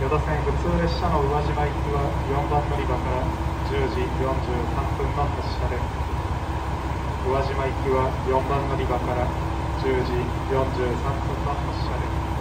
与田線普通列車の宇和島行きは4番乗り場から10時43分の発車です宇和島行きは4番乗り場から10時43分の発車で。す